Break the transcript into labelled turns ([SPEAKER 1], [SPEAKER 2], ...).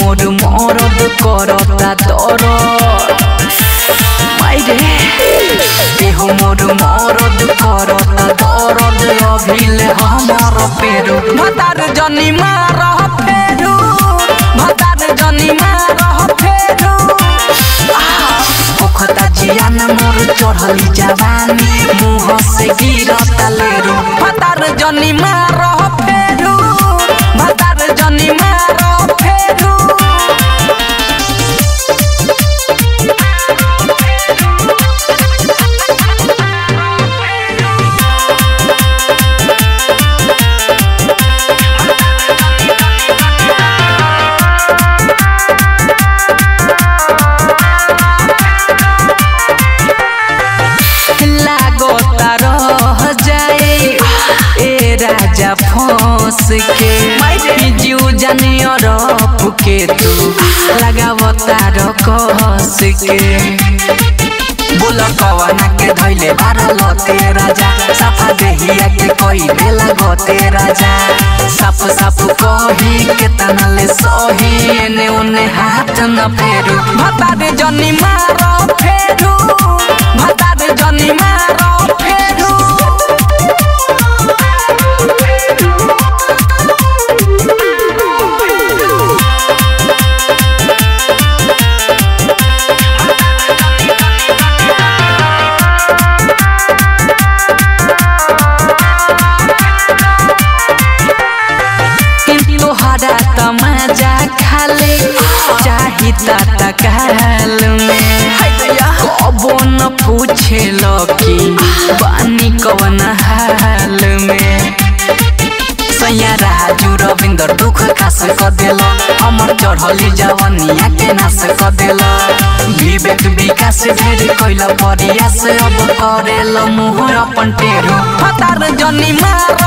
[SPEAKER 1] मोर मरद करता दरद। भइल हमर पेरू भतार जनी मार फेरू भतार जनी मार फेरू ओखता जिया मोर चढ़ल जवानी मुँह से गिरता के जीव जानियो रफ के तू। लगावता रकस के बोल कवना के धैले बारल ते राजा। सफ़ा देहिया के कोई बेला गोते राजा। साफ़ साफ़ कही के तनले सही, एने ओने हाथ न फेरू। भता दे जनी मार फेरू। तमाजा खाले चाही ता में। कबो न पूछे कि पानी कवन हाल में। सैया राजू रविंदर दुख खास क देल अमर चढ़ली जवनिया के नाश क देल विवेक विकास ढेर कैल प्रयास अब करेल मुहर अपन टेरू भतार जनी मार